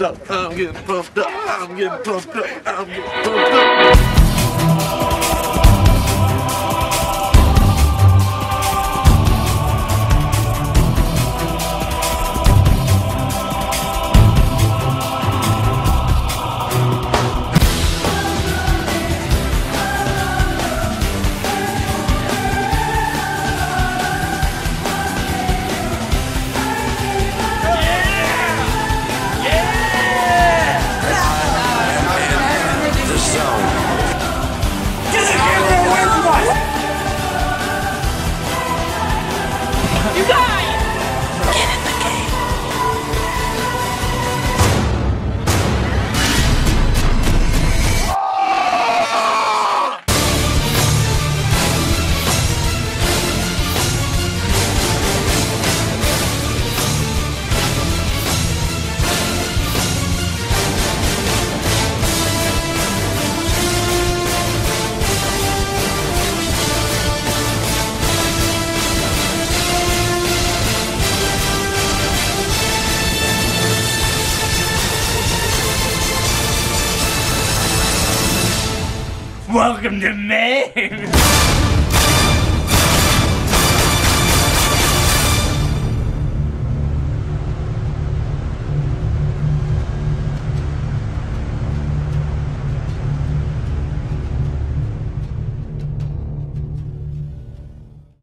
pumped up. I'm getting pumped up. I'm getting pumped up. I'm getting pumped up. You got Welcome to Maine.